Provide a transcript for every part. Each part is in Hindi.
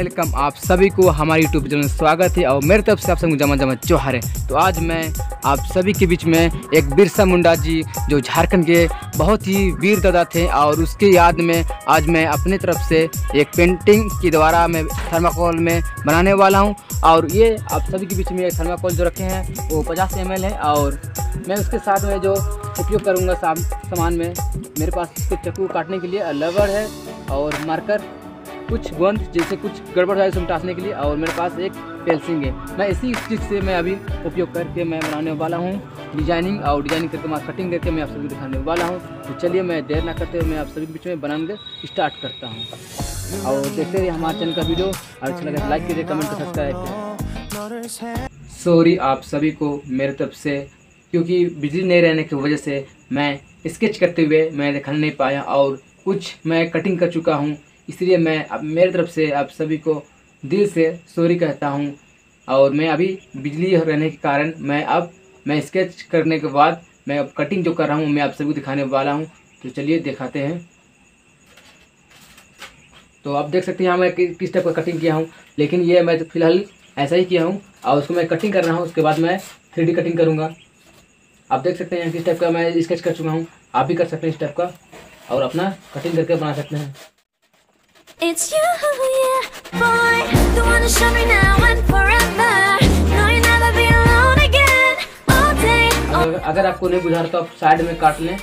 वेलकम आप सभी को हमारे यूट्यूब चैनल में स्वागत है और मेरे तरफ़ से आप सबको जमा जमा जोहर है। तो आज मैं आप सभी के बीच में एक बिरसा मुंडा जी जो झारखंड के बहुत ही वीर दादा थे और उसके याद में आज मैं अपने तरफ़ से एक पेंटिंग के द्वारा मैं थर्माकोल में बनाने वाला हूँ और ये आप सभी के बीच में एक थर्माकोल जो रखे हैं, वो पचास एम है और मैं उसके साथ में जो उपयोग करूँगा सामान में, मेरे पास इसको चक्कू काटने के लिए लवर है और मार्कर कुछ गोंद जैसे कुछ गड़बड़ है उसमें के लिए और मेरे पास एक पेंसिंग है। मैं इसी चीज़ से मैं अभी उपयोग करके मैं बनाने वाला हूँ। डिज़ाइनिंग और डिज़ाइनिंग करके मैं कटिंग करके मैं आप सभी को दिखाने वाला हूँ। तो चलिए मैं देर ना करते हुए मैं आप सभी के बीच में बनाने स्टार्ट करता हूँ। और देखते रहिए हमारे चैनल का वीडियो। और अच्छा लगे लाइक कीजिए, कमेंट कर सब्सक्राइब सॉरी आप सभी को मेरे तरफ़ से, क्योंकि बिजली नहीं रहने की वजह से मैं स्केच करते हुए मैं दिखा नहीं पाया और कुछ मैं कटिंग कर चुका हूँ। इसलिए मैं अब मेरी तरफ़ से आप सभी को दिल से सॉरी कहता हूँ। और मैं अभी बिजली रहने के कारण मैं अब, मैं स्केच करने के बाद मैं अब कटिंग जो कर रहा हूँ मैं आप सभी को दिखाने वाला हूँ। तो चलिए दिखाते हैं। तो आप देख सकते हैं यहाँ मैं किस टाइप का कटिंग किया हूँ। लेकिन ये मैं तो फ़िलहाल ऐसा ही किया हूँ और उसको मैं कटिंग कर रहा हूँ, उसके बाद मैं थ्री कटिंग करूँगा। आप देख सकते हैं किस टाइप का मैं स्केच कर चुका हूँ। आप भी कर सकते हैं इस टाइप का और अपना कटिंग करके बना सकते हैं। It's you, yeah, boy, the one to show me now and forever. No, you'll never be alone again. All day, अगर अगर आपको नहीं बुझा रहा तो आप साइड में काट लें।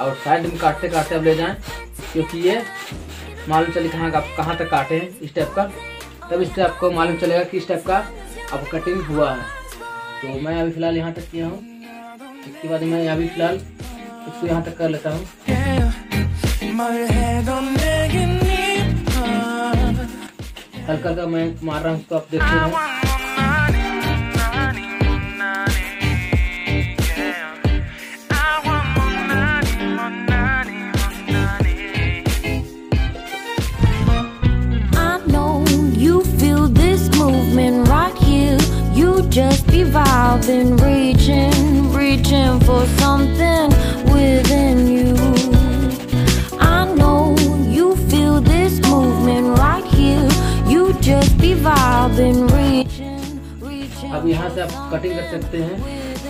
और साइड में काटते काटते अब ले जाएँ क्योंकि ये मालूम चले कहाँ आप कहाँ तक काटे हैं इस टाइप का। तब इससे आपको मालूम चलेगा कि इस टाइप का अब कटिंग हुआ है। तो मैं अभी फ़िलहाल यहाँ तक किया हूँ। इसके बाद मैं अभी फ़िलहाल इसको यहाँ तक कर लेता हूँ। हल्का हल्का मैं मार रहा हूँ तो आप देखते हैं I know you feel this movement right here. You just be vibing, reaching, reaching for अब यहाँ से आप कटिंग कर सकते हैं।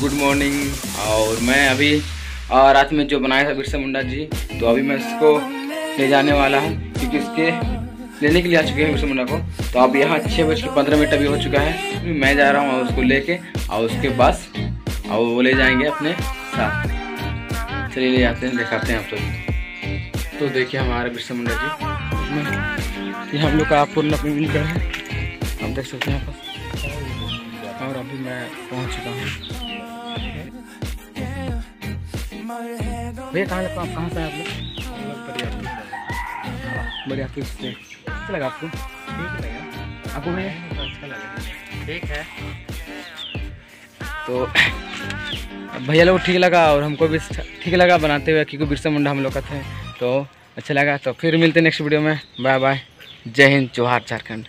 मॉर्निंग और मैं अभी रात में जो बनाया था बिरसा मुंडा जी तो अभी मैं इसको ले जाने वाला हूँ, क्योंकि इसके लेने के लिए आ चुके हैं बिरसा मुंडा को। तो अब यहाँ छः बज के पंद्रह मिनट अभी हो चुका है। मैं जा रहा हूँ और उसको लेके, और उसके पास और वो ले जाएँगे अपने साथ। चलिए ले जाते हैं, दिखाते हैं आप तो तो देखिए हमारा बिरसा मुंडा जी ये हम लोग का पूर्ण पेमेंट कर है। आप देख सकते हैं पर। और अभी मैं पहुँच चुका हूँ। भैया कहाँ लगा आप? कहाँ से आए आप लोग? बढ़िया फिर से अच्छा लगा आपको? ठीक लगा आपको भैया अच्छा लगा ठीक है। तो भैया लोग ठीक लगा और हमको भी ठीक लगा बनाते हुए क्योंकि बिरसा मुंडा हम लोग का थे। तो अच्छा लगा तो फिर मिलते हैं नेक्स्ट वीडियो में। Bye bye. जय हिंद जोहार झारखंड।